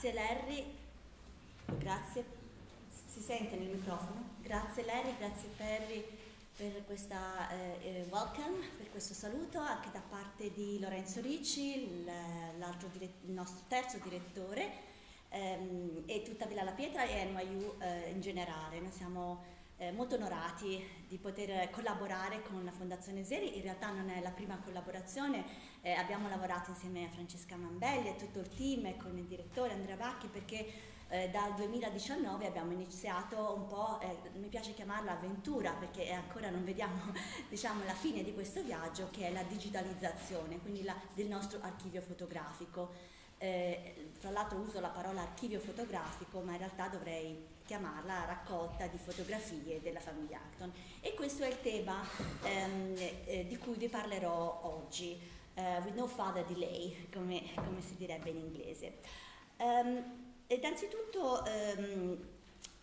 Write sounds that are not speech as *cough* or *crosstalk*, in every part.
grazie Larry, grazie, si sente nel microfono? Grazie Larry, grazie Perry per questa eh, eh welcome, per questo saluto anche da parte di Lorenzo Ricci, il, nostro terzo direttore ehm, e tutta Villa La Pietra e NYU eh, in generale. Noi siamo eh, molto onorati di poter collaborare con la Fondazione Zeri, in realtà non è la prima collaborazione, eh, abbiamo lavorato insieme a Francesca Mambelli e tutto il team e con il direttore Andrea Vacchi perché eh, dal 2019 abbiamo iniziato un po', eh, mi piace chiamarla avventura perché ancora non vediamo *laughs* diciamo, la fine di questo viaggio che è la digitalizzazione, quindi la, del nostro archivio fotografico. Eh, tra l'altro uso la parola archivio fotografico, ma in realtà dovrei chiamarla raccolta di fotografie della famiglia Acton. E questo è il tema ehm, eh, di cui vi parlerò oggi, uh, with no further delay, come, come, si direbbe in inglese. Um, innanzitutto, um,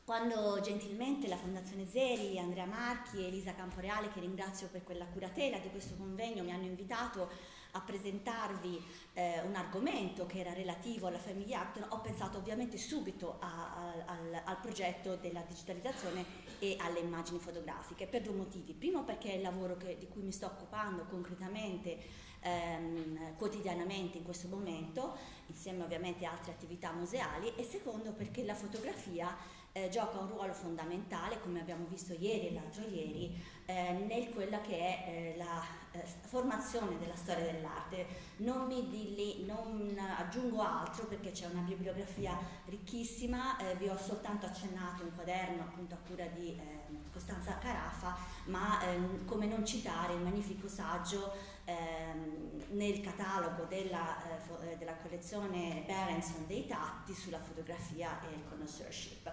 quando gentilmente la Fondazione Zeri, Andrea Marchi e Elisa Camporeale, che ringrazio per quella curatela di questo convegno, mi hanno invitato a presentarvi eh, un argomento che era relativo alla famiglia Acton, ho pensato ovviamente subito a, a, al, al, progetto della digitalizzazione e alle immagini fotografiche per due motivi. Primo perché è il lavoro che, di cui mi sto occupando concretamente ehm, quotidianamente in questo momento, insieme ovviamente a altre attività museali, e secondo perché la fotografia eh, gioca un ruolo fondamentale, come abbiamo visto ieri e l'altro ieri, eh, nel quella che è eh, la formazione della storia dell'arte. Non non aggiungo altro perché c'è una bibliografia ricchissima, eh, vi ho soltanto accennato un quaderno appunto a cura di ehm, Costanza Carafa, ma ehm, come non citare il magnifico saggio ehm, nel catalogo della, eh, della collezione Berenson dei tatti sulla fotografia e il connoisseurship.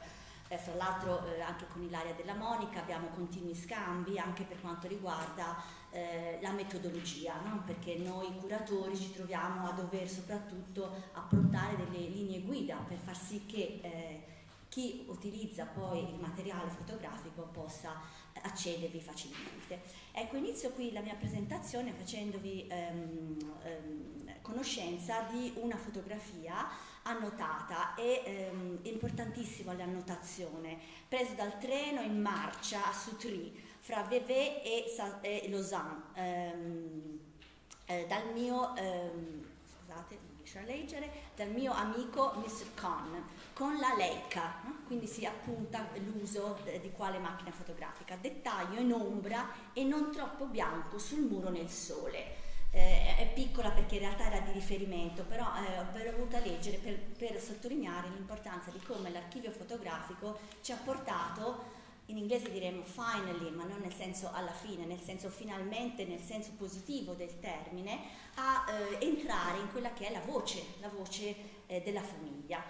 Eh, fra l'altro eh, anche con Ilaria della Monica abbiamo continui scambi anche per quanto riguarda eh, la metodologia, no? perché noi curatori ci troviamo a dover soprattutto approntare delle linee guida per far sì che eh, chi utilizza poi il materiale fotografico possa accedervi facilmente. Ecco, inizio qui la mia presentazione facendovi ehm, ehm, conoscenza di una fotografia annotata e ehm, importantissima l'annotazione, presa dal treno in marcia a Sutri fra Vevey e, e Lausanne, ehm, eh, dal mio, ehm, scusate, non riesco a leggere, dal mio amico Mr. Khan con la Leica, no? quindi si appunta l'uso di quale macchina fotografica, dettaglio in ombra e non troppo bianco sul muro nel sole eh, è piccola perché in realtà era di riferimento, però eh, l'ho voluta leggere per, per sottolineare l'importanza di come l'archivio fotografico ci ha portato in inglese diremmo finally, ma non nel senso alla fine, nel senso finalmente, nel senso positivo del termine, a eh, entrare in quella che è la voce, la voce eh, della famiglia.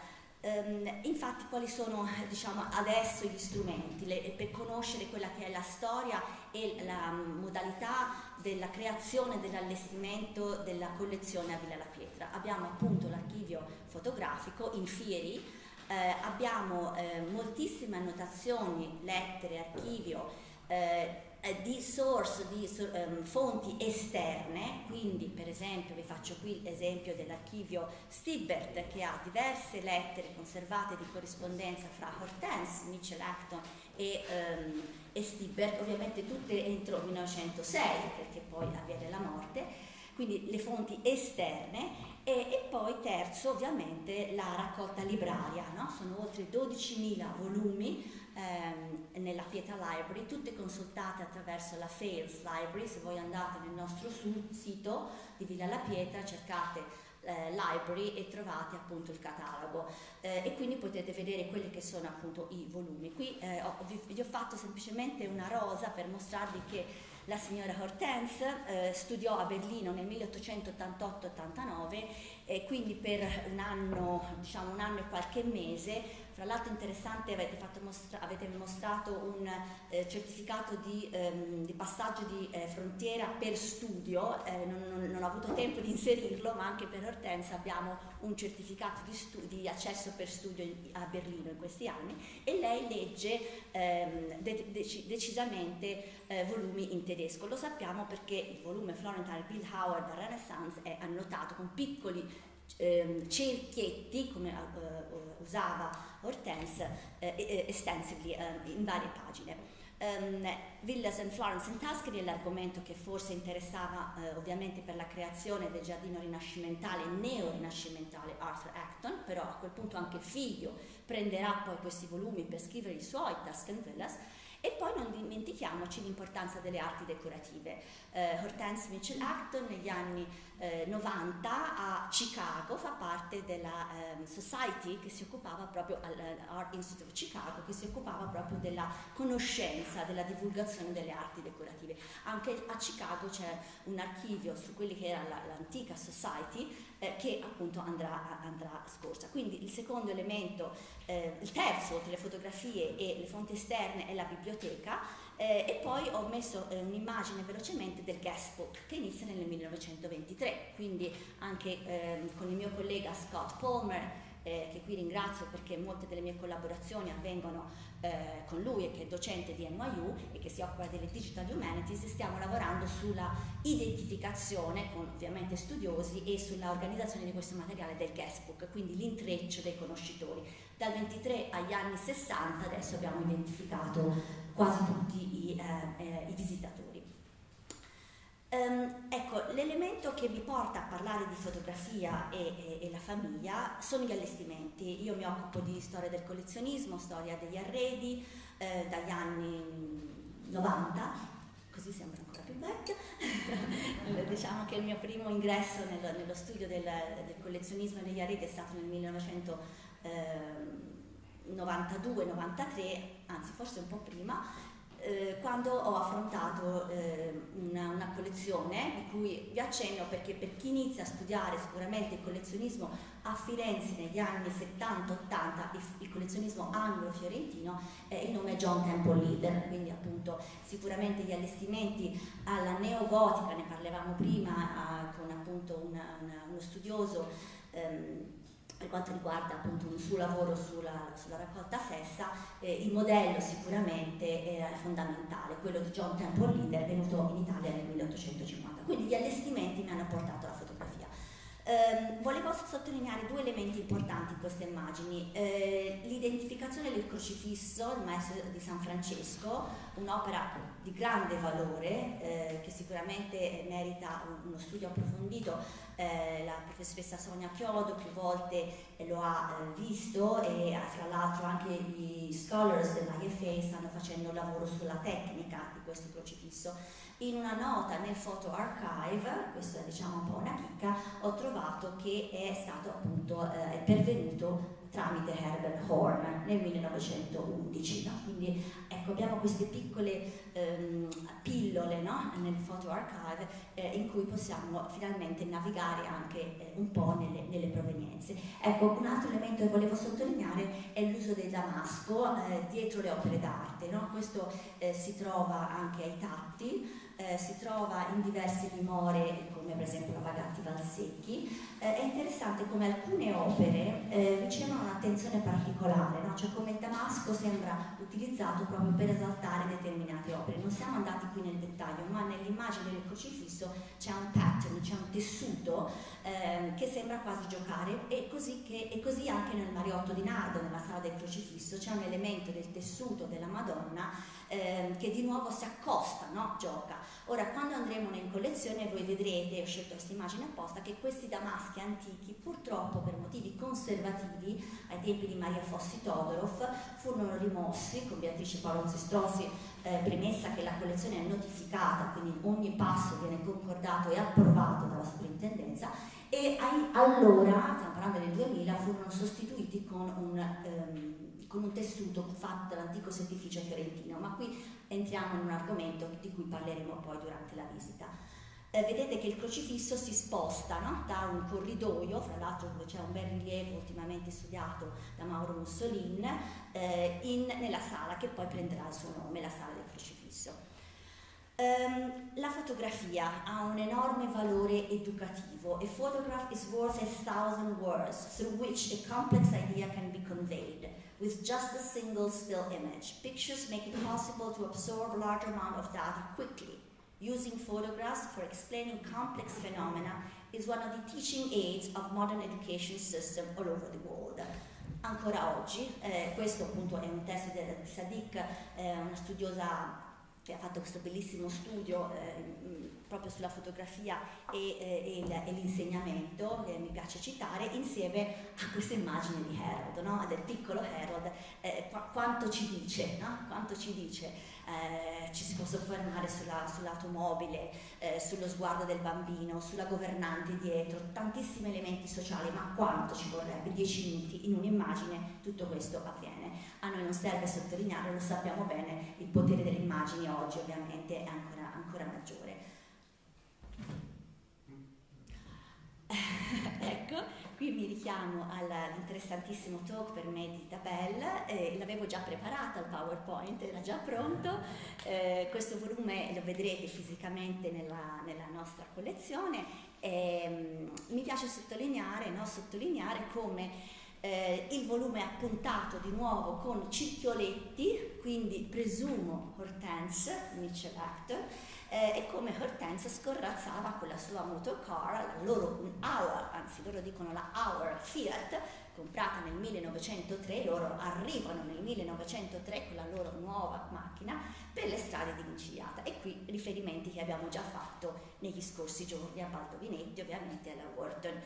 Um, infatti quali sono diciamo, adesso gli strumenti le, per conoscere quella che è la storia e la modalità della creazione dell'allestimento della collezione a Villa La Pietra? Abbiamo appunto l'archivio fotografico in fieri, eh, abbiamo eh, moltissime annotazioni, lettere, archivio, eh, eh, di source, di um, fonti esterne, quindi per esempio vi faccio qui l'esempio dell'archivio Stibbert che ha diverse lettere conservate di corrispondenza fra Hortense, Mitchell Acton e, um, e Stibbert, ovviamente tutte entro 1906 perché poi avviene la morte, quindi le fonti esterne e, e, poi terzo ovviamente la raccolta libraria, no? sono oltre 12.000 volumi ehm, nella Pieta Library, tutte consultate attraverso la Fails Library, se voi andate nel nostro sito di Villa La Pietra cercate eh, library e trovate appunto il catalogo eh, e quindi potete vedere quelli che sono appunto i volumi. Qui eh, ho, vi, vi, ho fatto semplicemente una rosa per mostrarvi che la signora Hortense eh, studiò a Berlino nel 1888-89 e quindi per un anno, diciamo un anno e qualche mese tra l'altro interessante avete, mostra- avete mostrato un eh, certificato di, ehm, di, passaggio di eh, frontiera per studio, eh, non, non, non, ho avuto tempo di inserirlo, ma anche per Hortense abbiamo un certificato di, stu- di accesso per studio a Berlino in questi anni e lei legge ehm, de- dec- decisamente eh, volumi in tedesco. Lo sappiamo perché il volume Florentine Bildhauer da Renaissance è annotato con piccoli ehm, cerchietti, come uh, usava Hortense, uh, estensively uh, in varie pagine. Um, Villas and Florence in Tuscany è l'argomento che forse interessava eh, ovviamente per la creazione del giardino rinascimentale, neo-rinascimentale Arthur Acton, però a quel punto anche il figlio prenderà poi questi volumi per scrivere i suoi Tuscan Villas e poi non dimentichiamoci l'importanza delle arti decorative. Eh, Hortense Mitchell Acton negli anni eh, 90 a Chicago fa parte della eh, Society che si occupava proprio all'Art Institute of Chicago che si occupava proprio della conoscenza, della divulgazione delle arti decorative. Anche a Chicago c'è un archivio su quelli che era l'antica Society eh, che appunto andrà, andrà scorsa. Quindi il secondo elemento, eh, il terzo, le fotografie e le fonti esterne è la biblioteca eh, e poi ho messo eh, un'immagine velocemente del guestbook che inizia nel 1923, quindi anche ehm, con il mio collega Scott Palmer eh, che qui ringrazio perché molte delle mie collaborazioni avvengono eh, con lui che è docente di NYU e che si occupa delle Digital Humanities, stiamo lavorando sulla identificazione con ovviamente studiosi e sulla organizzazione di questo materiale del guestbook, quindi l'intreccio dei conoscitori. Dal 23 agli anni 60 adesso abbiamo identificato quasi tutti i, eh, eh, i visitatori. Um, ecco, l'elemento che mi porta a parlare di fotografia e, e, e, la famiglia sono gli allestimenti. Io mi occupo di storia del collezionismo, storia degli arredi, eh, dagli anni 90, così sembra ancora più vecchia. *laughs* diciamo che il mio primo ingresso nel, nello studio del, del, collezionismo e degli arredi è stato nel 1992-93, anzi forse un po' prima, eh, quando ho affrontato eh, una, una, collezione di cui vi accenno perché per chi inizia a studiare sicuramente il collezionismo a Firenze negli anni 70-80, il, il, collezionismo anglo-fiorentino, eh, il nome è John Temple Leader, quindi appunto sicuramente gli allestimenti alla neogotica, ne parlavamo prima con appunto una, una, uno studioso ehm, per quanto riguarda appunto un suo lavoro sulla, sulla raccolta fessa, eh, il modello sicuramente era fondamentale, quello di John Temple Leader venuto in Italia nel 1850. Quindi gli allestimenti mi hanno portato alla fotografia. Eh, volevo sottolineare due elementi importanti in queste immagini. Eh, l'identificazione del crocifisso, il maestro di San Francesco, un'opera di grande valore eh, che sicuramente merita uno studio approfondito. Eh, la professoressa Sonia Chiodo più volte eh, lo ha eh, visto e fra l'altro anche gli scholars dell'IFA stanno facendo un lavoro sulla tecnica di questo crocifisso in una nota nel Photo Archive, questa è diciamo un po' una chicca, ho trovato che è stato appunto eh, pervenuto tramite Herbert Horn nel 1911. No? Quindi ecco, abbiamo queste piccole ehm, pillole no? nel Photo Archive eh, in cui possiamo finalmente navigare anche eh, un po' nelle, nelle, provenienze. Ecco, un altro elemento che volevo sottolineare è l'uso del damasco eh, dietro le opere d'arte. No? Questo eh, si trova anche ai tatti eh, si trova in diverse dimore come per esempio la Bagatti Valsecchi, eh, è interessante come alcune opere eh, ricevono un'attenzione particolare, no? cioè come il damasco sembra utilizzato proprio per esaltare determinate opere. Non siamo andati qui nel dettaglio, ma nell'immagine del crocifisso c'è un pattern, c'è un tessuto eh, che sembra quasi giocare e così, che, e così anche nel Mariotto di Nardo, nella sala del crocifisso, c'è un elemento del tessuto della Madonna eh, che di nuovo si accosta, no? gioca. Ora, quando andremo in collezione voi vedrete, ho scelto questa immagine apposta, che questi damaschi antichi, purtroppo per motivi conservativi, ai tempi di Maria Fossi Todorov, furono rimossi con Beatrice Paolozzi Strozzi, eh, premessa che la collezione è notificata, quindi ogni passo viene concordato e approvato dalla sovrintendenza, e ai, allora, stiamo parlando del 2000, furono sostituiti con un... Um, con un tessuto fatto dall'antico settificio fiorentino, ma qui entriamo in un argomento di cui parleremo poi durante la visita. Eh, vedete che il crocifisso si sposta no? da un corridoio, fra l'altro dove c'è un bel rilievo ultimamente studiato da Mauro Mussolin, eh, in, nella sala che poi prenderà il suo nome, la sala del crocifisso. Um, la fotografia ha un enorme valore educativo. A photograph is worth a thousand words through which a complex idea can be conveyed. With just a single still image. Pictures make it possible to absorb large amount of data quickly using photographs for explaining complex phenomena is one of the teaching aids of modern education system all over the world. Ancora oggi, eh, questo appunto è un testo di Sadiq, eh, una studiosa che ha fatto questo bellissimo studio eh, proprio sulla fotografia e, eh, e, l'insegnamento, che mi piace citare, insieme a questa immagine di Harold, no? del piccolo Harold, eh, qu- quanto ci dice, no? quanto ci dice eh, ci si può soffermare sulla, sull'automobile, eh, sullo sguardo del bambino, sulla governante dietro, tantissimi elementi sociali, ma quanto ci vorrebbe? Dieci minuti in un'immagine, tutto questo avviene. A noi non serve sottolineare, lo sappiamo bene, il potere delle immagini oggi ovviamente è ancora, ancora maggiore. *laughs* ecco, Qui mi richiamo all'interessantissimo talk per me di Tabella, eh, l'avevo già preparata, il PowerPoint era già pronto, eh, questo volume lo vedrete fisicamente nella, nella nostra collezione. E um, mi piace sottolineare, no, sottolineare come eh, il è appuntato di nuovo con circhioletti, quindi presumo Hortense, Mitchell Actor, eh, e come Hortense scorrazzava con la sua motocar, la loro Hour, anzi loro dicono la Hour Fiat, comprata nel 1903, loro arrivano nel 1903 con la loro nuova macchina per le strade di Vincigliata e qui riferimenti che abbiamo già fatto negli scorsi giorni a Baldovinetti, ovviamente alla Wharton.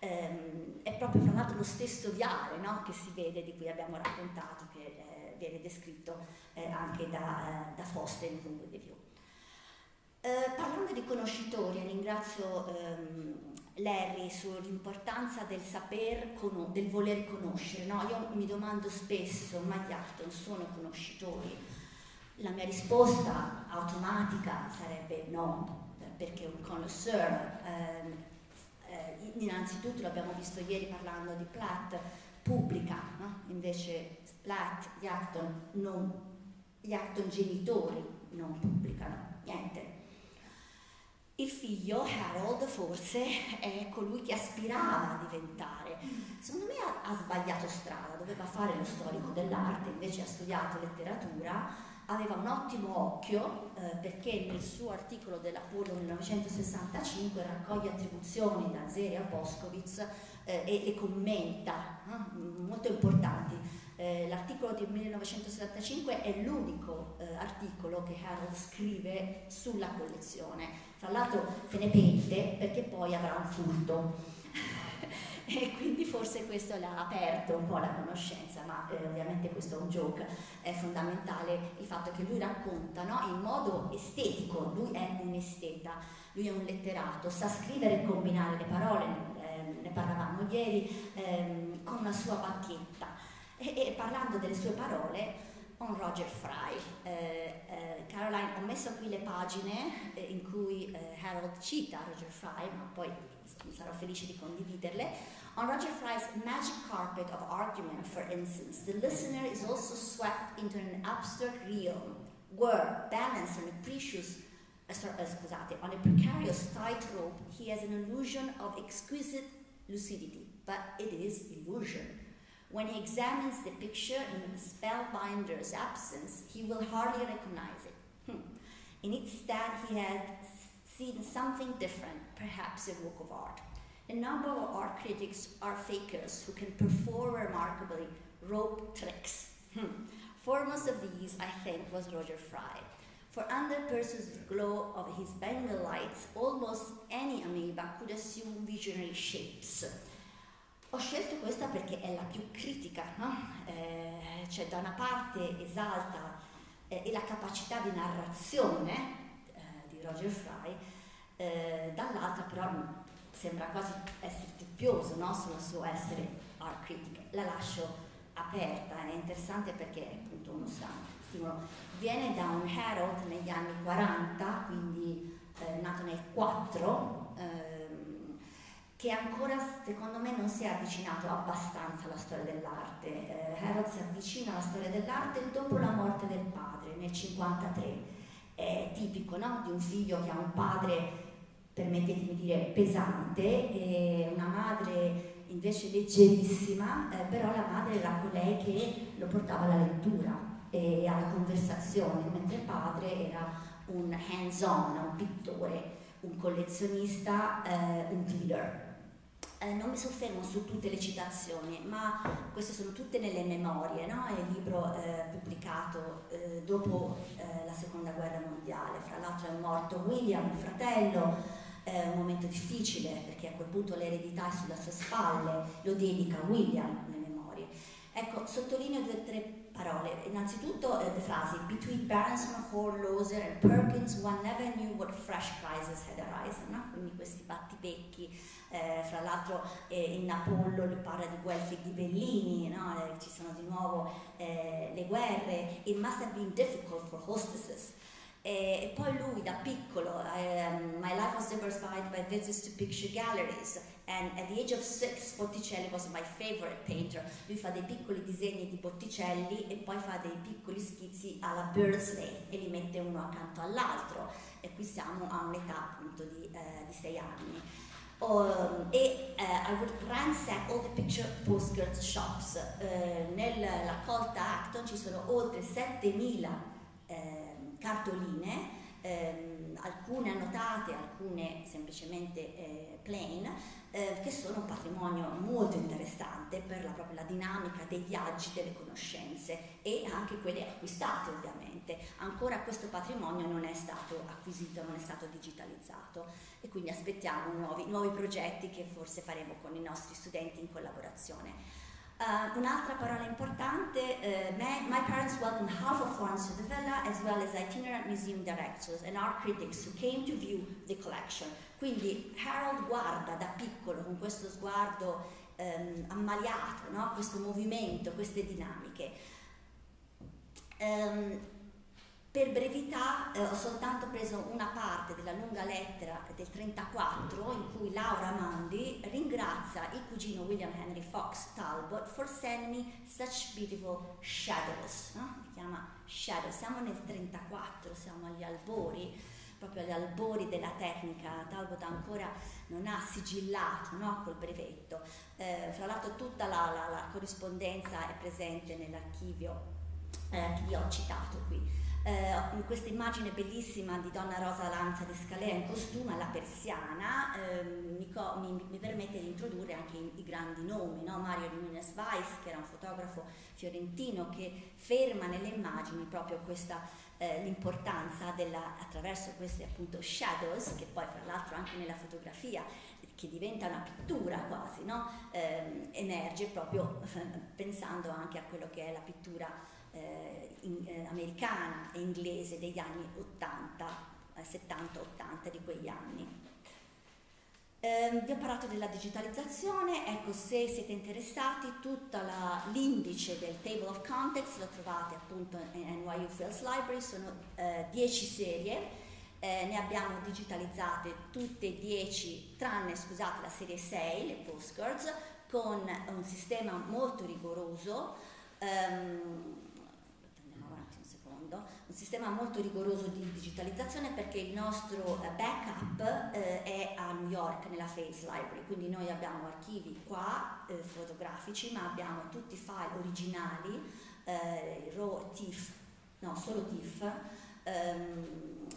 Um, è proprio fra l'altro lo stesso viale no, che si vede, di cui abbiamo raccontato, che eh, viene descritto eh, anche da, eh, da Foster in Lungo Review. Eh, parlando di conoscitori, ringrazio ehm, Larry sull'importanza del saper, del voler conoscere. No? Io mi domando spesso, ma gli Acton sono conoscitori? La mia risposta automatica sarebbe no, perché un connoisseur, ehm, eh, innanzitutto l'abbiamo visto ieri parlando di Platt, pubblica, no? invece Platt, gli Acton, non, gli Acton genitori non pubblicano niente il figlio, Harold, forse è colui che aspirava a diventare. Secondo me ha, ha sbagliato strada, doveva fare lo storico dell'arte, invece ha studiato letteratura, aveva un ottimo occhio eh, perché nel suo articolo dell'Apollo 1965 raccoglie attribuzioni da Zeri a Boskowitz eh, e le commenta, eh, molto importanti. Eh, l'articolo del 1975 è l'unico eh, articolo che Harold scrive sulla collezione tra l'altro se ne pente perché poi avrà un furto. *laughs* e quindi forse questo l'ha aperto un po' la conoscenza, ma eh, ovviamente questo è un joke, è fondamentale il fatto che lui racconta no? in modo estetico, lui è un esteta, lui è un letterato, sa scrivere e combinare le parole, eh, ne parlavamo ieri, eh, con una sua bacchetta. E, e parlando delle sue parole, on Roger Fry. Eh, eh, Caroline, ho messo qui le pagine eh, in cui eh, Harold cita Roger Fry, ma poi sarò felice di condividerle. On Roger Fry's magic carpet of argument, for instance, the listener is also swept into an abstract realm where, balanced on a precious uh, uh, scusate, on a precarious tightrope, he has an illusion of exquisite lucidity, but it is illusion. When he examines the picture in the spellbinder's absence, he will hardly recognize it. Hmm. In its stead, he has seen something different, perhaps a work of art. A number of art critics are fakers who can perform remarkably rope tricks. Hmm. Foremost of these, I think, was Roger Fry. For under Perseus' glow of his Bengal lights, almost any amoeba could assume visionary shapes. Ho scelto questa perché è la più critica, no? eh, cioè da una parte esalta eh, la capacità di narrazione eh, di Roger Fry, eh, dall'altra però sembra quasi essere dubbioso no? sul suo essere art critic. La lascio aperta, è interessante perché appunto uno stimolo. Viene da un Harold negli anni 40, quindi eh, nato nel 4, che ancora secondo me non si è avvicinato abbastanza alla storia dell'arte. Eh, Harold si avvicina alla storia dell'arte dopo la morte del padre nel 1953. È tipico no? di un figlio che ha un padre, permettetemi di dire, pesante e una madre invece leggerissima, eh, però la madre era colei che lo portava alla lettura e alla conversazione, mentre il padre era un hands-on, un pittore, un collezionista, eh, un dealer. Eh, non mi soffermo su tutte le citazioni, ma queste sono tutte nelle memorie, no? è il libro eh, pubblicato eh, dopo eh, la seconda guerra mondiale, fra l'altro è morto William, il fratello, è un momento difficile perché a quel punto l'eredità è sulle sue spalle, lo dedica William nelle memorie. Ecco, sottolineo due o tre parole. Innanzitutto eh, le frasi Between Berenson, Horloser and Perkins one never knew what fresh crisis had arisen, no? quindi questi battipecchi eh, fra l'altro eh, in Apollo lui parla di guelfi e di Bellini, no? eh, ci sono di nuovo eh, le guerre, it must have been difficult for hostesses. E, poi lui da piccolo, um, my life was diversified by visits to picture galleries and at the age of six Botticelli was my favorite painter. Lui fa dei piccoli disegni di Botticelli e poi fa dei piccoli schizzi alla Birdsley e li mette uno accanto all'altro e qui siamo a un'età appunto di, eh, di sei anni. Um, e uh, I would ransack all the picture postcard shops. Uh, nella raccolta Acton ci sono oltre 7000 eh, cartoline, ehm, alcune annotate, alcune semplicemente eh, plain, eh, che sono un patrimonio molto interessante per la, proprio la dinamica dei viaggi, delle conoscenze e anche quelle acquistate ovviamente. Ancora questo patrimonio non è stato acquisito, non è stato digitalizzato e quindi aspettiamo nuovi, nuovi progetti che forse faremo con i nostri studenti in collaborazione. Uh, un'altra parola importante, uh, my, my, parents welcomed half of Florence to the villa as well as itinerant museum directors and art critics who came to view the collection. Quindi Harold guarda da piccolo con questo sguardo um, ammaliato, no? questo movimento, queste dinamiche. Um, per brevità eh, ho soltanto preso una parte della lunga lettera del 34 in cui Laura Mondi ringrazia il cugino William Henry Fox Talbot for sending me such beautiful shadows, no? si chiama shadow, siamo nel 34, siamo agli albori, proprio agli albori della tecnica, Talbot ancora non ha sigillato no? col brevetto, eh, fra l'altro tutta la, la, la, corrispondenza è presente nell'archivio eh, che vi ho citato qui in questa immagine bellissima di Donna Rosa Lanza di Scalea in costume alla persiana eh, mi, mi, mi, permette di introdurre anche i, i grandi nomi, no? Mario Nunes Weiss che era un fotografo fiorentino che ferma nelle immagini proprio questa eh, l'importanza della, attraverso questi appunto shadows che poi fra l'altro anche nella fotografia che diventa una pittura quasi, no? eh, emerge proprio *laughs* pensando anche a quello che è la pittura eh, in, eh, americana e inglese degli anni 80, 70-80 eh, di quegli anni. Eh, vi ho parlato della digitalizzazione, ecco se siete interessati tutto l'indice del Table of Contents lo trovate appunto in NYU Fields Library, sono 10 eh, serie, eh, ne abbiamo digitalizzate tutte e 10 tranne scusate la serie 6, le postcards, con un sistema molto rigoroso. Un sistema molto rigoroso di digitalizzazione perché il nostro eh, backup eh, è a New York nella Face Library, quindi noi abbiamo archivi qua eh, fotografici ma abbiamo tutti i file originali, eh, RAW, TIFF, no solo TIFF, ehm,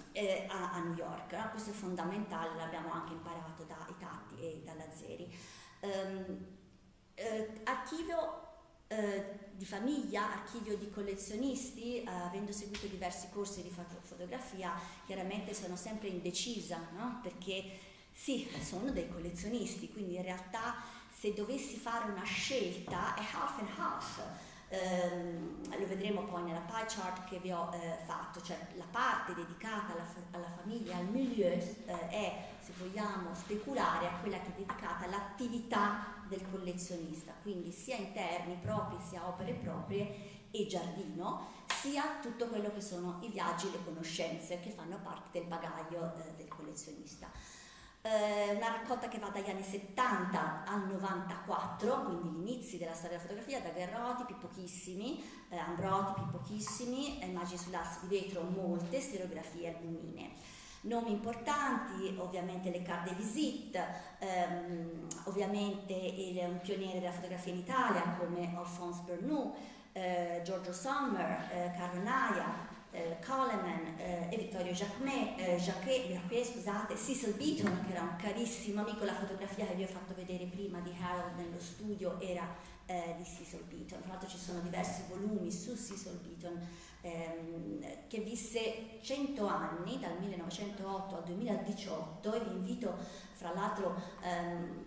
a, a, New York. No? Questo è fondamentale, l'abbiamo anche imparato dai Tatti e dalla Zeri. Um, archivio eh, di famiglia, archivio di collezionisti, eh, avendo seguito diversi corsi di fotografia, chiaramente sono sempre indecisa, no? perché sì, sono dei collezionisti, quindi in realtà se dovessi fare una scelta è half and half. Um, lo vedremo poi nella pie chart che vi ho eh, fatto, cioè la parte dedicata alla, alla famiglia, al milieu, eh, è, vogliamo speculare, a quella che è dedicata all'attività del collezionista, quindi sia interni propri, sia opere proprie e giardino, sia tutto quello che sono i viaggi e le conoscenze che fanno parte del bagaglio eh, del collezionista. Eh, una raccolta che va dagli anni 70 al 94, quindi gli inizi della storia della fotografia, daguerrotipi pochissimi, eh, ambrotipi pochissimi, immagini sull'asse di vetro molte, stereografie albumine. Nomi importanti, ovviamente le carte visite, ehm, ovviamente il, un pioniere della fotografia in Italia come Alphonse Bernoux, eh, Giorgio Sommer, eh, Carlo Naia, eh, Coleman eh, e Vittorio Jacquet, eh, Jacquet, Jacquet, scusate, Cecil Beaton, che era un carissimo amico, la fotografia che vi ho fatto vedere prima di Harold nello studio era eh, di Cecil Beaton, tra l'altro ci sono diversi volumi su Cecil Beaton ehm, che visse 100 anni, dal 1908 al 2018 e vi invito fra l'altro ehm,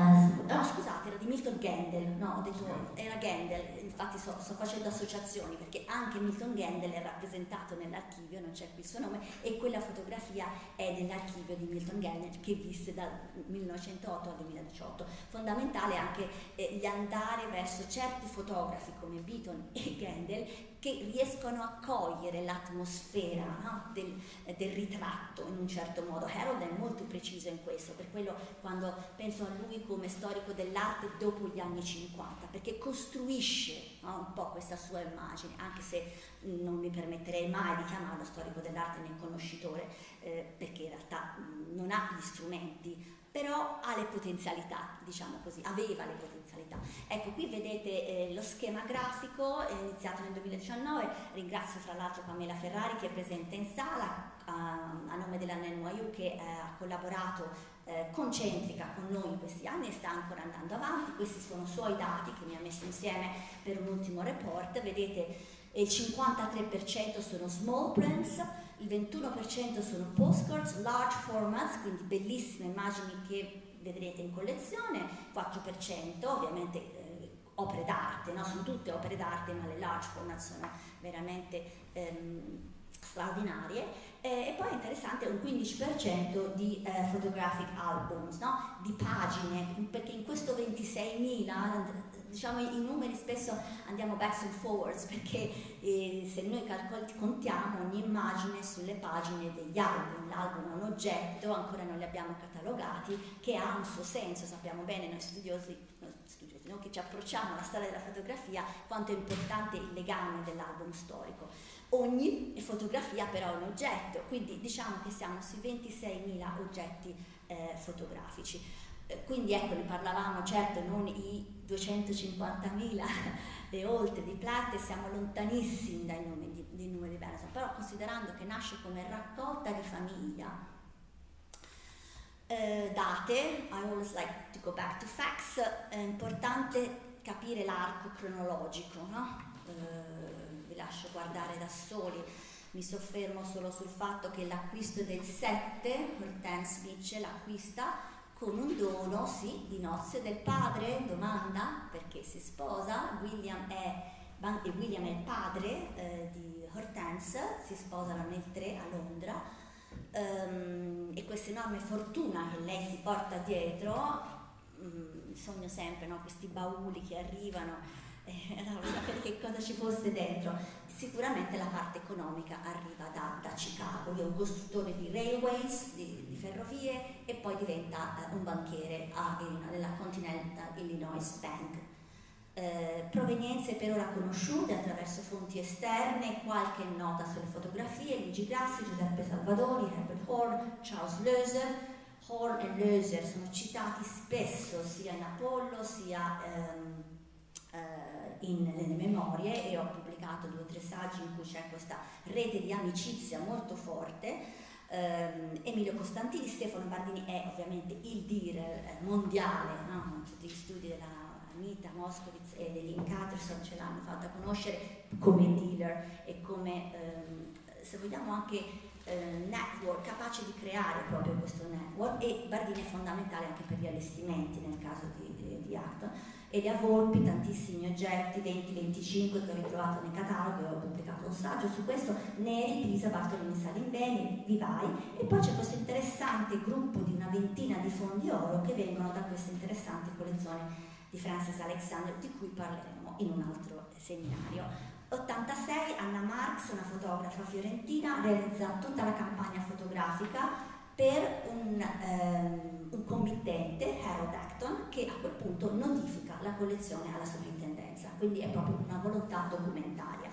no, scusate, era di Milton Gendel, no, ho detto era Gendel, infatti sto, sto, facendo associazioni perché anche Milton Gendel è rappresentato nell'archivio, non c'è qui il suo nome, e quella fotografia è nell'archivio di Milton Gendel che visse dal 1908 al 2018. Fondamentale anche eh, gli andare verso certi fotografi come Beaton e Gendel che riescono a cogliere l'atmosfera no? del, del, ritratto in un certo modo. Harold è molto preciso in questo, per quello quando penso a lui come storico dell'arte dopo gli anni 50, perché costruisce no? un po' questa sua immagine, anche se non mi permetterei mai di chiamarlo storico dell'arte né conoscitore, eh, perché in realtà non ha gli strumenti però ha le potenzialità, diciamo così, aveva le potenzialità. Ecco, qui vedete eh, lo schema grafico, iniziato nel 2019, ringrazio fra l'altro Pamela Ferrari che è presente in sala, a, a nome della NYU che eh, ha collaborato eh, concentrica con noi in questi anni e sta ancora andando avanti, questi sono suoi dati che mi ha messo insieme per un ultimo report, vedete il 53% sono small prints, il 21% sono postcards, large formats, quindi bellissime immagini che vedrete in collezione, 4% ovviamente eh, opere d'arte, no? sono tutte opere d'arte ma le large format sono veramente ehm, straordinarie eh, e poi è interessante un 15% di eh, photographic albums, no? di pagine, perché in questo 26.000 diciamo i numeri spesso andiamo back and forwards perché eh, se noi contiamo ogni immagine sulle pagine degli album, l'album è un oggetto, ancora non li abbiamo catalogati, che ha un suo senso, sappiamo bene noi studiosi, noi studiosi no? che ci approcciamo alla storia della fotografia, quanto è importante il legame dell'album storico. Ogni fotografia però è un oggetto, quindi diciamo che siamo sui 26.000 oggetti eh, fotografici. Eh, quindi ecco, ne parlavamo, certo non i 250.000 e oltre di plate, siamo lontanissimi dai numeri di, dai numeri di però considerando che nasce come raccolta di famiglia, eh, date, I always like to go back to facts, è importante capire l'arco cronologico, no? eh, vi lascio guardare da soli, mi soffermo solo sul fatto che l'acquisto del 7, Hortense dice, l'acquista con un dono, sì, di nozze del padre, domanda, perché si sposa, William è, William è il padre eh, di Hortense, si sposano nel 3 a Londra um, e questa enorme fortuna che lei si porta dietro, um, sogno sempre, no? questi bauli che arrivano, *laughs* eh, sapere che cosa ci fosse dentro, sicuramente la parte economica arriva da, da Chicago, è un costruttore di railways, di, di ferrovie e poi diventa eh, un banchiere a Illinois, nella Continental Illinois Bank. Eh, provenienze per ora conosciute attraverso fonti esterne, qualche nota sulle fotografie, Luigi Grassi, Giuseppe Salvadori, Herbert Horn, Charles Löser. Horn e Löser sono citati spesso sia in Apollo sia ehm, eh, in, nelle memorie e ho pubblicato due o tre saggi in cui c'è questa rete di amicizia molto forte. Um, Emilio Costantini, Stefano Bardini è ovviamente il dealer mondiale, no? tutti gli studi della Anita Moscovitz e Lynn Catterson ce l'hanno fatta conoscere come dealer e come, um, se vogliamo, anche uh, network, capace di creare proprio questo network e Bardini è fondamentale anche per gli allestimenti nel caso di, di, di Acton e le Volpi tantissimi oggetti, 20-25 che ho ritrovato nei cataloghi, ho pubblicato un saggio su questo, Neri, Pisa, Bartolini Salimbeni, Vivai e poi c'è questo interessante gruppo di una ventina di fondi oro che vengono da questa interessante collezione di Francis Alexander di cui parleremo in un altro seminario. 86 Anna Marx, una fotografa fiorentina, realizza tutta la campagna fotografica per un, ehm, un, committente, Harold Acton, che a quel punto notifica la collezione alla sovrintendenza, quindi è proprio una volontà documentaria.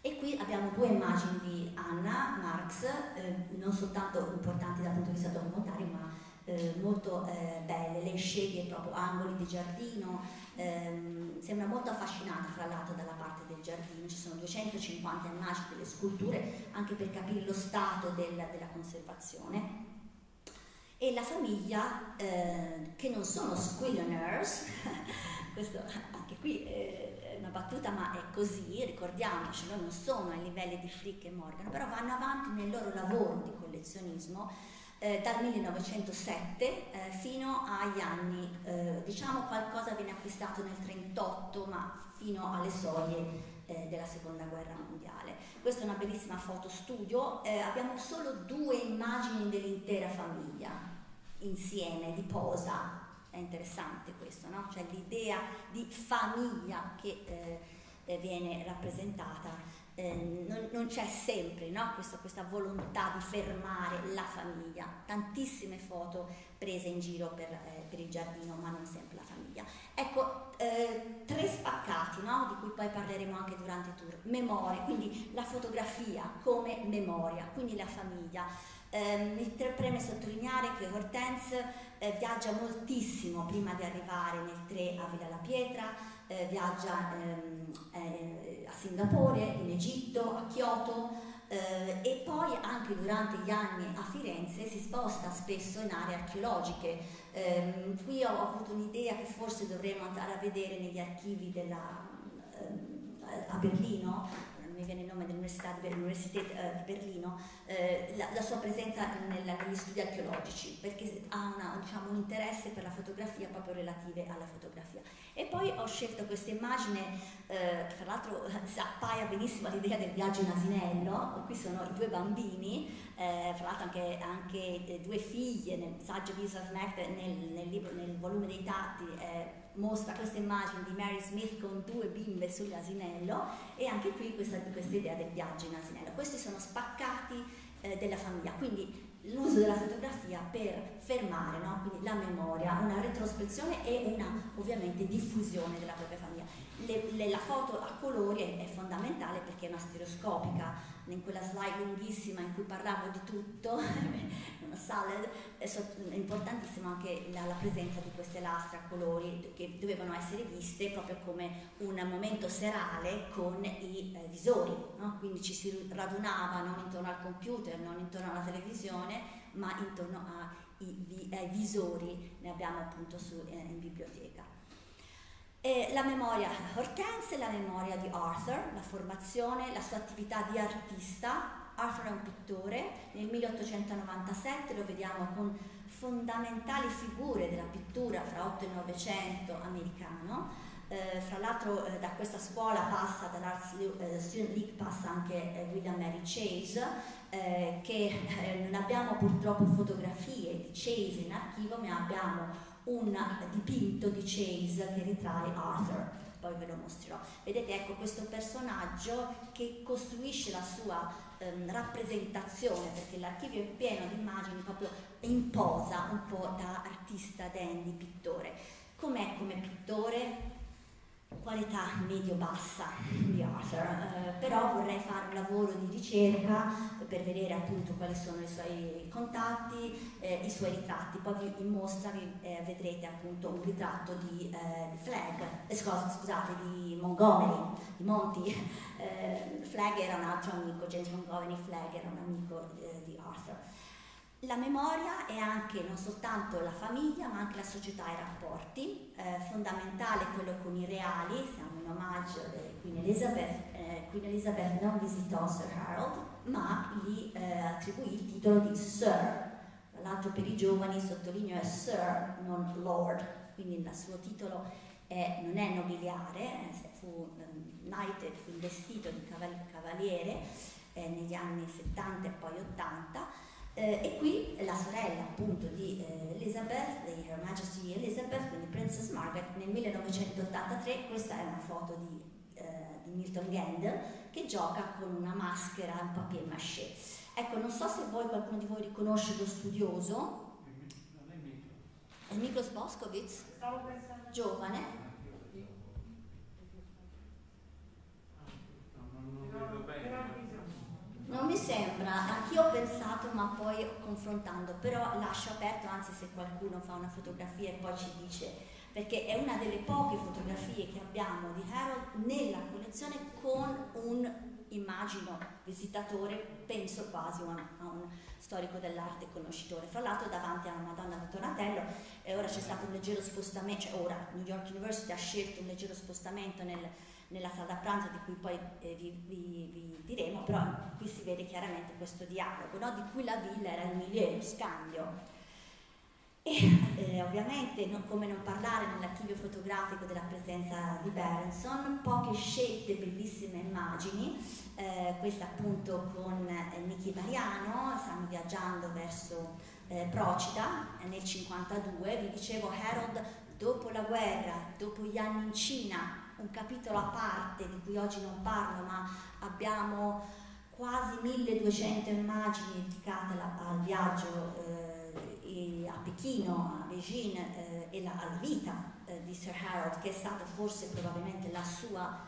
E qui abbiamo due immagini di Anna Marx, eh, non soltanto importanti dal punto di vista documentario, ma eh, molto eh, belle, lei sceglie proprio angoli di giardino, ehm, sembra molto affascinata fra l'altro dalla parte del giardino, ci sono 250 immagini delle sculture anche per capire lo stato del, della conservazione. E la famiglia eh, che non sono squillioners, *laughs* questo anche qui è una battuta ma è così, ricordiamoci, non sono ai livelli di Frick e Morgan, però vanno avanti nel loro lavoro di collezionismo eh, dal 1907 eh, fino agli anni, eh, diciamo qualcosa viene acquistato nel 1938 ma fino alle soglie eh, della seconda guerra mondiale. Questa è una bellissima foto studio, eh, abbiamo solo due immagini dell'intera famiglia insieme, di posa, è interessante questo, no? cioè l'idea di famiglia che eh, viene rappresentata eh, non, non, c'è sempre no? Questo, questa volontà di fermare la famiglia. Tantissime foto prese in giro per, eh, per il giardino, ma non sempre la famiglia. Ecco, eh, tre spaccati no? di cui poi parleremo anche durante il tour. Memoria, quindi la fotografia come memoria, quindi la famiglia. Eh, mi preme sottolineare che Hortense eh, viaggia moltissimo prima di arrivare nel 3 a Villa La Pietra, eh, viaggia ehm, eh, a Singapore, in Egitto, a Kyoto eh, e poi anche durante gli anni a Firenze si sposta spesso in aree archeologiche. Ehm, qui ho avuto un'idea che forse dovremmo andare a vedere negli archivi della, ehm, a Berlino, mi viene il nome dell'Università di, uh, di Berlino, eh, la, la, sua presenza nella, negli studi archeologici, perché ha una, diciamo, un interesse per la fotografia proprio relative alla fotografia. E poi ho scelto questa immagine, eh, che tra l'altro appaia benissimo all'idea del viaggio in asinello, qui sono i due bambini, eh, fra l'altro anche, anche, due figlie nel saggio di Isaac nel, nel, libro, nel volume dei tatti eh, mostra questa immagine di Mary Smith con due bimbe sull'asinello e anche qui questa, questa idea del viaggio in asinello. Questi sono spaccati eh, della famiglia, quindi l'uso della fotografia per fermare no? la memoria, una retrospezione e una ovviamente diffusione della propria famiglia. Le, le, la foto a colori è, è fondamentale perché è una stereoscopica, in quella slide lunghissima in cui parlavo di tutto, *laughs* una salad, è, importantissima anche la, la, presenza di queste lastre a colori che dovevano essere viste proprio come un momento serale con i eh, visori, no? quindi ci si radunava non intorno al computer, non intorno alla televisione, ma intorno ai, ai visori, ne abbiamo appunto su, eh, in biblioteca. E la memoria Hortense, la memoria di Arthur, la formazione, la sua attività di artista. Arthur è un pittore, nel 1897 lo vediamo con fondamentali figure della pittura fra 8 e 900 americano. Eh, fra l'altro eh, da questa scuola passa, dall'Arts eh, Student League passa anche eh, William Mary Chase, eh, che eh, non abbiamo purtroppo fotografie di Chase in archivio, ma abbiamo un dipinto di Chase che ritrae Arthur, poi ve lo mostrerò. Vedete ecco questo personaggio che costruisce la sua ehm, rappresentazione, perché l'archivio è pieno di immagini proprio in posa, un po' da artista dandy, pittore. Com'è come pittore? Qualità medio-bassa di Arthur, eh, però vorrei fare un lavoro di ricerca per vedere appunto quali sono i suoi contatti, eh, i suoi ritratti, poi in mostra vi, eh, vedrete appunto un ritratto di, eh, di Flagg, eh, scusa, scusate, di Montgomery, di Monty, eh, Flagg era un altro amico, James Montgomery Flagg era un amico di Arthur. La memoria è anche non soltanto la famiglia, ma anche la società e i rapporti. Eh, fondamentale quello con i reali, siamo in omaggio di Queen Elizabeth. Eh, Queen Elizabeth non visitò Sir Harold, ma gli eh, attribuì il titolo di Sir. Tra l'altro per i giovani sottolineo è Sir, non Lord, quindi il suo titolo è, non è nobiliare, eh, fu um, knighted, fu investito di cavaliere eh, negli anni 70 e poi 80 eh, e qui la sorella appunto di eh, Elizabeth, di Her Majesty Elizabeth, quindi Princess Margaret, nel 1983, questa è una foto di, eh, di Milton Gendel, che gioca con una maschera in papier maché. Ecco, non so se voi, qualcuno di voi riconosce lo studioso. È Miklos Boskowitz, giovane. Non lo vedo bene. Non mi sembra, anch'io ho pensato ma poi confrontando, però lascio aperto, anzi se qualcuno fa una fotografia e poi ci dice, perché è una delle poche fotografie che abbiamo di Harold nella collezione con un, immagino, visitatore, penso quasi a un, a un storico dell'arte conoscitore, fra l'altro davanti alla Madonna di Donatello e ora c'è stato un leggero spostamento, cioè ora New York University ha scelto un leggero spostamento nel, nella sala da pranzo di cui poi eh, vi, vi, vi, diremo, però qui si vede chiaramente questo dialogo, no? di cui la villa era il milieu, lo scambio. E *laughs* eh, ovviamente, non, come non parlare nell'archivio fotografico della presenza di Berenson, poche scelte, bellissime immagini, eh, questa appunto con eh, Niki Mariano, stanno viaggiando verso eh, Procida nel 52, vi dicevo Harold dopo la guerra, dopo gli anni in Cina, un capitolo a parte di cui oggi non parlo, ma abbiamo quasi 1200 immagini dedicate al viaggio eh, a Pechino, a Beijing eh, e la, alla vita eh, di Sir Harold, che è stata forse probabilmente la sua,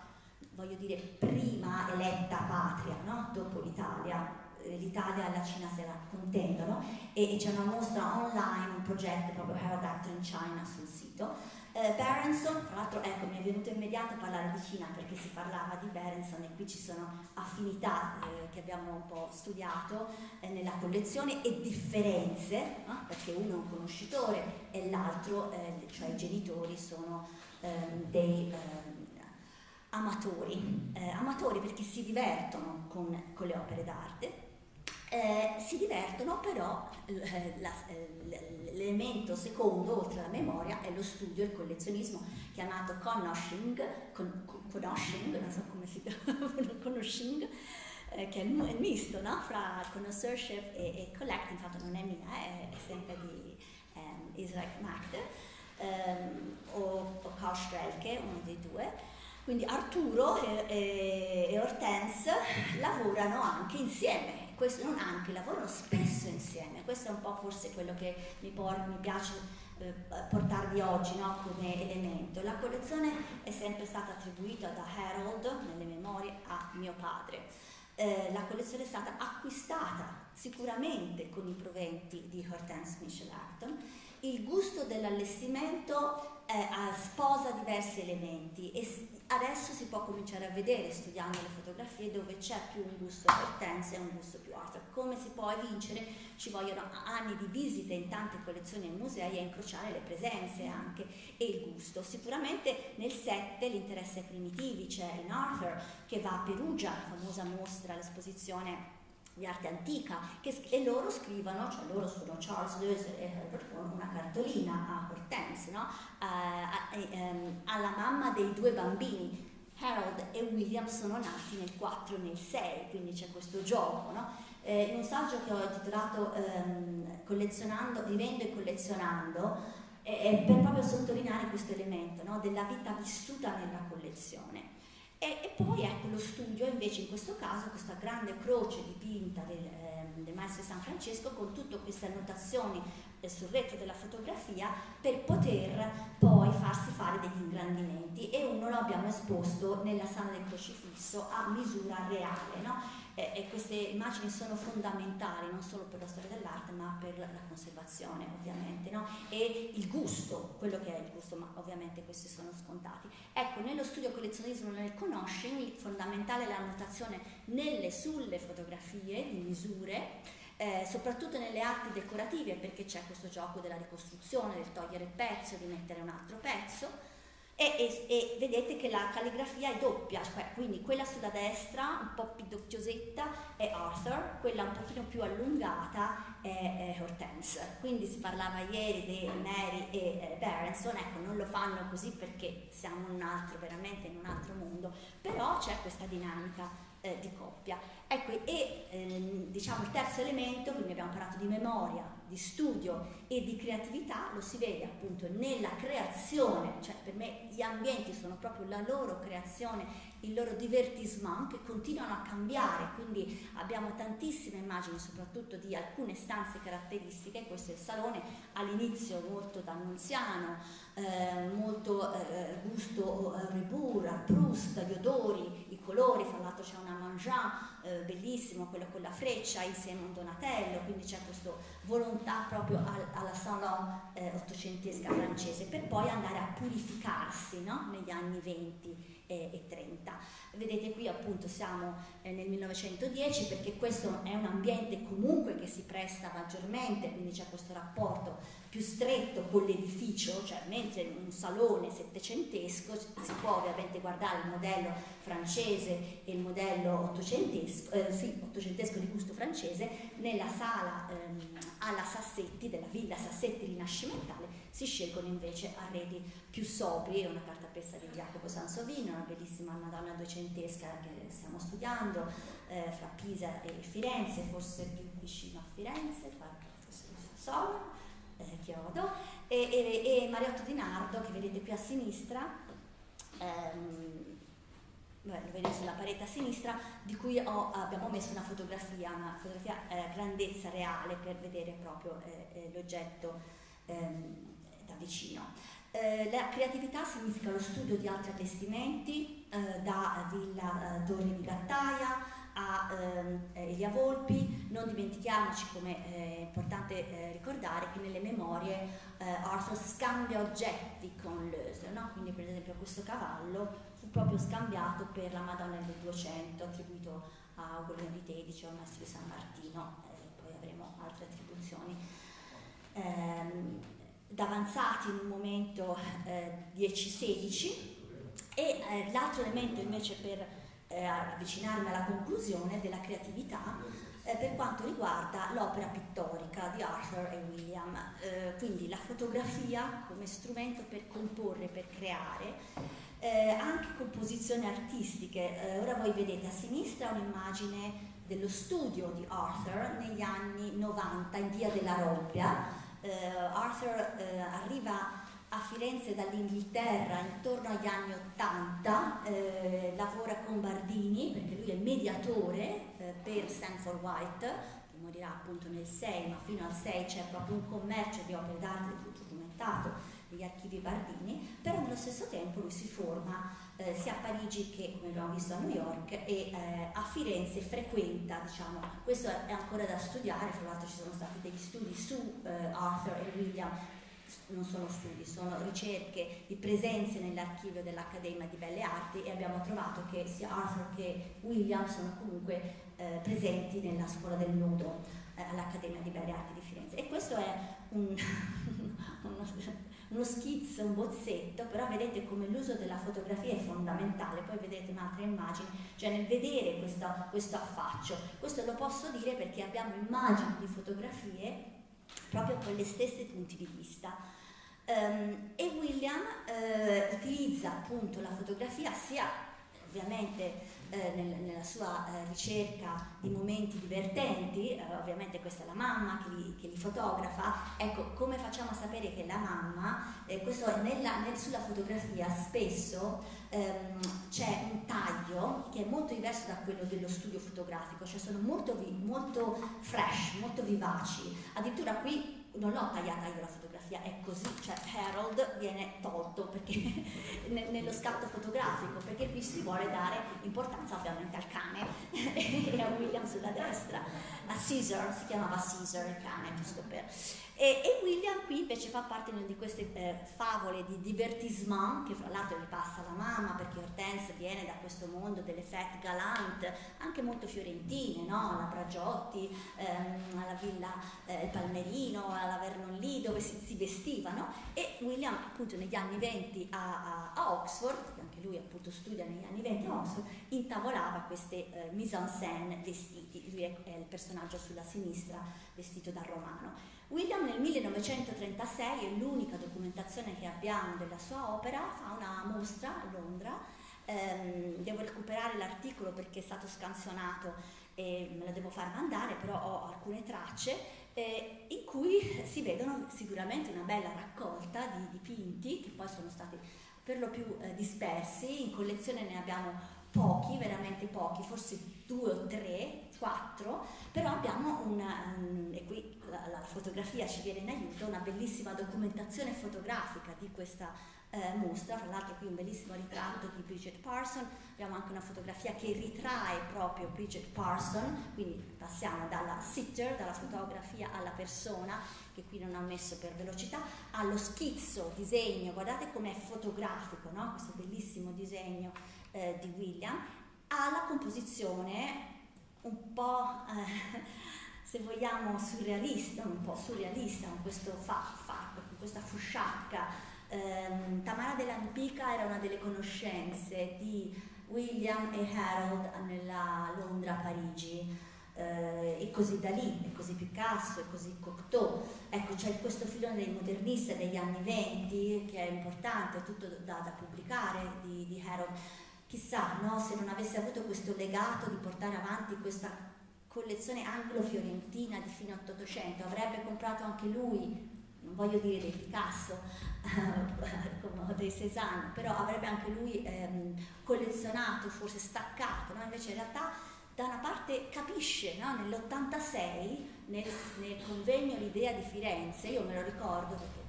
voglio dire, prima eletta patria, no? dopo l'Italia. Eh, L'Italia e la Cina se la contendono e, e c'è una mostra online, un progetto proprio Harold Actor in China sul sito eh, Berenson, tra l'altro ecco, mi è venuto immediato parlare di Cina perché si parlava di Berenson e qui ci sono affinità eh, che abbiamo un po' studiato eh, nella collezione e differenze, no? perché uno è un conoscitore e l'altro, eh, cioè i genitori, sono ehm, dei ehm, amatori, eh, amatori perché si divertono con, con le opere d'arte eh, si divertono però eh, l'elemento secondo, oltre alla memoria, è lo studio, il collezionismo chiamato connoshing, con, conoscing, non so come si chiama, *laughs* conoscing, eh, che è il, il misto no? fra connoisseurship e, e collecting, infatti non è mia, è, è sempre di um, Israel Magde um, o, o Strelke, uno dei due. Quindi Arturo e, e, e Hortense lavorano anche insieme questo non anche, lavorano spesso insieme, questo è un po' forse quello che mi, por- mi piace eh, portarvi oggi no? come elemento. La collezione è sempre stata attribuita da Harold, nelle memorie, a mio padre. Eh, la collezione è stata acquistata sicuramente con i proventi di Hortense Michel Acton. Il gusto dell'allestimento eh, sposa diversi elementi e adesso si può cominciare a vedere studiando le fotografie dove c'è più un gusto Hortense e un gusto più Arthur. Come si può vincere? Ci vogliono anni di visite in tante collezioni e musei a incrociare le presenze anche e il gusto. Sicuramente nel 7 l'interesse ai primitivi, c'è in Arthur che va a Perugia, la famosa mostra, l'esposizione di arte antica che, e loro scrivono, cioè loro sono Charles Lewis e Herbert Horn, una cartolina a Hortense, no? uh, um, alla mamma dei due bambini. Harold e William sono nati nel 4 e nel 6, quindi c'è questo gioco. No? Eh, in un saggio che ho intitolato Collezionando, Vivendo e collezionando, è per proprio sottolineare questo elemento no? della vita vissuta nella collezione. E, e, poi ecco lo studio invece in questo caso, questa grande croce dipinta del, eh, del maestro San Francesco con tutte queste annotazioni eh, sul retro della fotografia per poter poi farsi fare degli ingrandimenti e uno lo abbiamo esposto nella sala del crocifisso a misura reale. No? Eh, e queste immagini sono fondamentali non solo per la storia dell'arte ma per la, conservazione ovviamente no? e il gusto, quello che è il gusto ma ovviamente questi sono scontati. Ecco, nello studio collezionismo nel conoscing fondamentale la notazione nelle, sulle fotografie di misure eh, soprattutto nelle arti decorative perché c'è questo gioco della ricostruzione, del togliere il pezzo di mettere un altro pezzo e, e, e, vedete che la calligrafia è doppia, cioè, quindi quella sulla destra, un po' più doppiosetta, è Arthur, quella un pochino più allungata è, è Hortense. Quindi si parlava ieri di Mary e eh, Berenson, ecco, non lo fanno così perché siamo in un altro, veramente in un altro mondo, però c'è questa dinamica eh, di coppia. Ecco, e ehm, diciamo il terzo elemento, quindi abbiamo parlato di memoria, di studio e di creatività lo si vede appunto nella creazione, cioè per me gli ambienti sono proprio la loro creazione, il loro divertissement che continuano a cambiare, quindi abbiamo tantissime immagini soprattutto di alcune stanze caratteristiche, questo è il salone all'inizio molto d'annunziano, eh, molto eh, gusto eh, Rebour, Proust, gli odori, i colori, fra l'altro c'è una mangian eh, bellissimo, quello con la freccia insieme a un Donatello, quindi c'è questa volontà proprio al, alla salon eh, ottocentesca francese, per poi andare a purificarsi no? negli anni 20 30. Vedete qui appunto siamo eh, nel 1910 perché questo è un ambiente comunque che si presta maggiormente, quindi c'è questo rapporto più stretto con l'edificio, cioè mentre in un salone settecentesco si può ovviamente guardare il modello francese e il modello ottocentesco, eh, sì, ottocentesco di gusto francese, nella sala ehm, alla Sassetti, della villa Sassetti rinascimentale, si scelgono invece arredi più sobri, una cartapesta di Jacopo Sansovino, una bellissima Madonna duecentesca che stiamo studiando, eh, fra Pisa e Firenze, forse più vicino a Firenze, forse Sassuolo, eh, Chiodo, e, e, e, Mariotto di Nardo che vedete qui a sinistra, ehm, lo vedete sulla parete a sinistra, di cui ho, abbiamo messo una fotografia, una fotografia eh, grandezza reale per vedere proprio eh, eh l'oggetto ehm, vicino. Eh, la creatività significa lo studio di altri allestimenti, eh, da Villa eh, Torre di Gattaia a ehm, Elia Volpi, non dimentichiamoci come è importante eh, ricordare che nelle memorie eh, Arthur scambia oggetti con Löse, no? quindi per esempio questo cavallo fu proprio scambiato per la Madonna del 200 attribuito a Ugolino di Tedici o Maestro di San Martino, eh, poi avremo altre attribuzioni. D'avanzati in un momento eh, 10-16 e eh, l'altro elemento invece per eh, avvicinarmi alla conclusione della creatività eh, per quanto riguarda l'opera pittorica di Arthur e William, eh, quindi la fotografia come strumento per comporre, per creare, eh, anche composizioni artistiche. Ora voi vedete a sinistra un'immagine dello studio di Arthur negli anni 90 in via della Robbia. Arthur arriva a Firenze dall'Inghilterra intorno agli anni 80, eh, lavora con Bardini perché lui è mediatore eh, per Stanford White, che morirà appunto nel 6, ma fino al 6 c'è proprio un commercio di opere d'arte tutto documentato negli archivi Bardini, però nello stesso tempo lui si forma eh, sia a Parigi che, come abbiamo visto, a New York e eh, a Firenze frequenta, diciamo, questo è ancora da studiare, fra l'altro ci sono stati degli studi su eh, Arthur e William non sono studi, sono ricerche di presenze nell'archivio dell'Accademia di Belle Arti e abbiamo trovato che sia Arthur che William sono comunque eh, presenti nella scuola del nudo eh, all'Accademia di Belle Arti di Firenze. E questo è un, *laughs* uno, schizzo, un bozzetto, però vedete come l'uso della fotografia è fondamentale, poi vedete un'altra immagine, cioè nel vedere questo, questo affaccio. Questo lo posso dire perché abbiamo immagini di fotografie proprio con le stesse punti di vista. Um, e William uh, utilizza appunto la fotografia sia ovviamente eh, nel, nella sua eh, ricerca di momenti divertenti, eh, ovviamente questa è la mamma che li, che li, fotografa, ecco come facciamo a sapere che la mamma, eh, questo nella, nel, sulla fotografia spesso ehm, c'è un taglio che è molto diverso da quello dello studio fotografico, cioè sono molto, molto fresh, molto vivaci, addirittura qui non l'ho tagliata io la fotografia, è così, cioè Harold viene tolto perché, *laughs* nello scatto fotografico, perché qui si vuole dare importanza ovviamente al cane *laughs* e a William sulla destra, a Caesar, si chiamava Caesar il cane, giusto per... E, e, William qui invece fa parte di queste eh, favole di divertissement che fra l'altro gli passa la mamma perché Hortense viene da questo mondo delle fête galante, anche molto fiorentine, no? alla Bragiotti, ehm, alla Villa eh, Palmerino, alla Vernon Lee dove si, si, vestivano e William appunto negli anni 20 a, a, a Oxford, anche lui appunto studia negli anni 20 a Oxford, intavolava queste eh, mise en scène vestiti, lui è, è il personaggio sulla sinistra vestito da romano. William nel 1936, è l'unica documentazione che abbiamo della sua opera, fa una mostra a Londra, ehm, devo recuperare l'articolo perché è stato scansionato e me lo devo far mandare, però ho alcune tracce eh, in cui si vedono sicuramente una bella raccolta di dipinti che poi sono stati per lo più eh, dispersi, in collezione ne abbiamo pochi, veramente pochi, forse due o tre, quattro, però abbiamo una, um, e qui la, la, fotografia ci viene in aiuto, una bellissima documentazione fotografica di questa eh, mostra, tra l'altro qui un bellissimo ritratto di Bridget Parson, abbiamo anche una fotografia che ritrae proprio Bridget Parson, quindi passiamo dalla sitter, dalla fotografia alla persona, che qui non ho messo per velocità, allo schizzo, disegno, guardate com'è fotografico, no? questo bellissimo disegno eh, di William, alla composizione un po'... Eh, se vogliamo surrealista, un po' surrealista, con questo fatto, con questa fusciacca. Um, Tamara dell'Antica era una delle conoscenze di William e Harold nella Londra-Parigi. Uh, e così da lì, e così Picasso, e così Cocteau. Ecco, c'è questo filone dei modernisti degli anni venti che è importante, tutto da, da pubblicare di, di Harold. Chissà no, se non avesse avuto questo legato di portare avanti questa collezione anglo-fiorentina di fine 800, avrebbe comprato anche lui, non voglio dire dei Picasso, *laughs* come dei Cézanne, però avrebbe anche lui ehm, collezionato, forse staccato, no? invece in realtà da una parte capisce, no? nell'86 nel, nel, convegno L'idea di Firenze, io me lo ricordo perché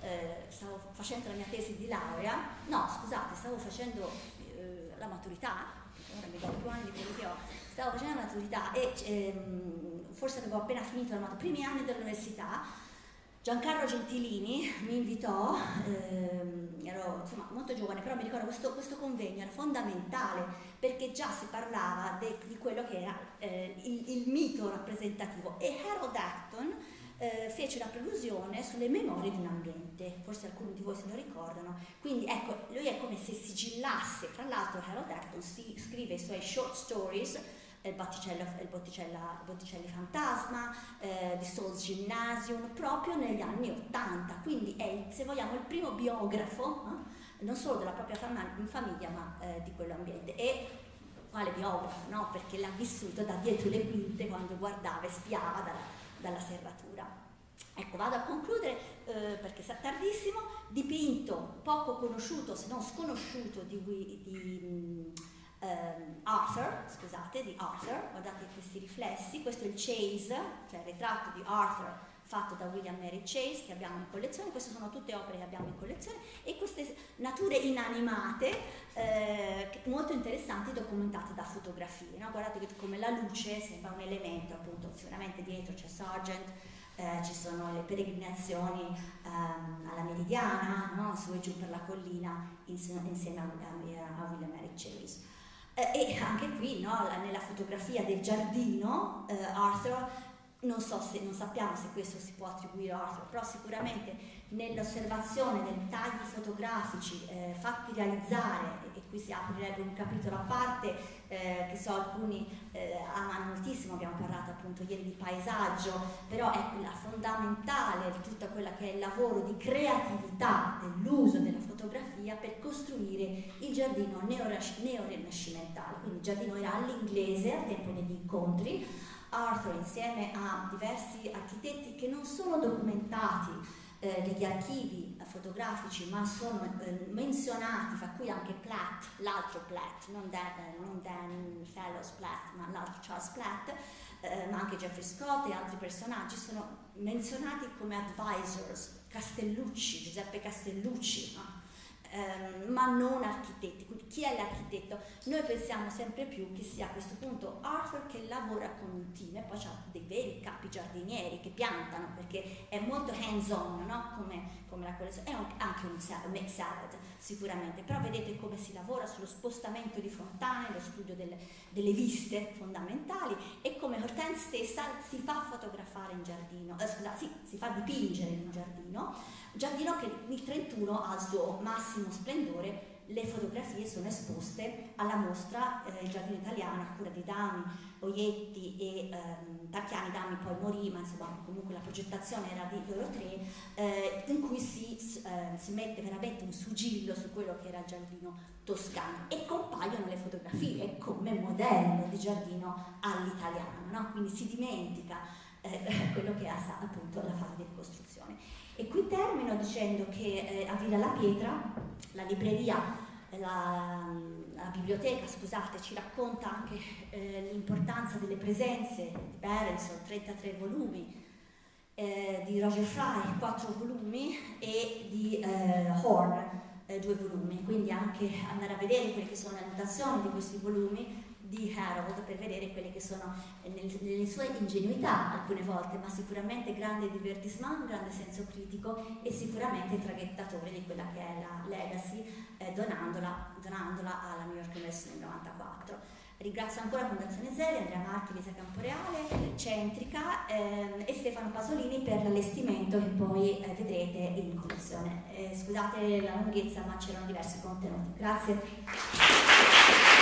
eh, stavo facendo la mia tesi di laurea, no scusate, stavo facendo eh, la maturità, ora più anni di che ho, stavo facendo la maturità e ehm, forse avevo appena finito i primi anni dell'università, Giancarlo Gentilini mi invitò, ehm, ero insomma, molto giovane, però mi ricordo questo, questo convegno era fondamentale perché già si parlava de, di quello che era eh, il, il, mito rappresentativo. E Harold Acton eh, fece una prelusione sulle memorie di un ambiente, forse alcuni di voi se lo ricordano, quindi ecco, lui è come se sigillasse, fra l'altro Harold Acton scrive i suoi short stories il Botticello, il Botticella, Botticelli Fantasma, eh, di Souls Gymnasium, proprio negli anni Ottanta, quindi è, se vogliamo, il primo biografo, eh, non solo della propria fam- famiglia, ma eh, di quell'ambiente. E quale biografo, no? Perché l'ha vissuto da dietro le quinte quando guardava e spiava dalla, dalla serratura. Ecco, vado a concludere eh, perché è tardissimo, dipinto poco conosciuto, se non sconosciuto di, di um, Arthur, scusate, di Arthur, guardate questi riflessi, questo è il Chase, cioè il ritratto di Arthur fatto da William Mary Chase che abbiamo in collezione, queste sono tutte opere che abbiamo in collezione e queste nature inanimate eh, molto interessanti documentate da fotografie, no? guardate come la luce sembra un elemento appunto, sicuramente dietro c'è Sargent, eh, ci sono le peregrinazioni ehm, alla Meridiana, no? su e giù per la collina insieme, insieme a, a, a William Mary Chase. Eh, e anche qui, no, nella fotografia del giardino, eh, Arthur, non so se, non sappiamo se questo si può attribuire a Arthur, però sicuramente nell'osservazione dei tagli fotografici eh, fatti realizzare, e qui si aprirebbe un capitolo a parte, eh, che so alcuni eh, amano moltissimo, abbiamo parlato appunto ieri di paesaggio, però è quella fondamentale di tutto quello che è il lavoro di creatività dell'uso della fotografia per costruire il giardino neorinascimentale, quindi il giardino era all'inglese al tempo degli incontri, Arthur insieme a diversi architetti che non sono documentati eh, degli archivi fotografici ma sono eh, menzionati, fra cui anche Platt, l'altro Platt, non Dan, eh, non Dan Fellows Platt, ma l'altro Charles Platt, eh, ma anche Jeffrey Scott e altri personaggi sono menzionati come advisors, Castellucci, Giuseppe Castellucci, no? Ehm, ma non architetti. Quindi chi è l'architetto? Noi pensiamo sempre più che sia a questo punto Arthur che lavora con un team e poi c'ha dei veri capi giardinieri che piantano perché è molto hands on, no? come, come, la collezione. È un, anche un make salad sicuramente, però vedete come si lavora sullo spostamento di fontane, lo studio del, delle viste fondamentali e come Hortense stessa si fa fotografare in giardino, eh, scusa, sì, si fa dipingere in un giardino Giardino che il 31 ha il suo massimo splendore, le fotografie sono esposte alla mostra eh, Il Giardino Italiano a cura di Dami, Oietti e ehm, Tarchiani, Dami poi morì, ma insomma comunque la progettazione era di loro tre, eh, in cui si, eh, si, mette veramente un sigillo su quello che era il giardino toscano e compaiono le fotografie come modello di giardino all'italiano, no? quindi si dimentica eh, *laughs* quello che ha appunto la fase di ricostruzione. E qui termino dicendo che eh, a Villa La Pietra, la libreria, la, la biblioteca, scusate, ci racconta anche eh, l'importanza delle presenze di Berenson, 33 volumi, eh, di Roger Fry, quattro volumi, e di eh, Horn, eh, due volumi. Quindi anche andare a vedere quelle che sono le annotazioni di questi volumi di Harold per vedere quelle che sono eh, nel, nelle sue ingenuità alcune volte, ma sicuramente grande divertissement, grande senso critico e sicuramente traghettatore di quella che è la legacy, eh, donandola, donandola, alla New York University nel 94. Ringrazio ancora Fondazione Zeri, Andrea Marchi, Lisa Camporeale, Centrica ehm, e Stefano Pasolini per l'allestimento che poi eh, vedrete in commissione. Eh, scusate la lunghezza ma c'erano diversi contenuti. Grazie.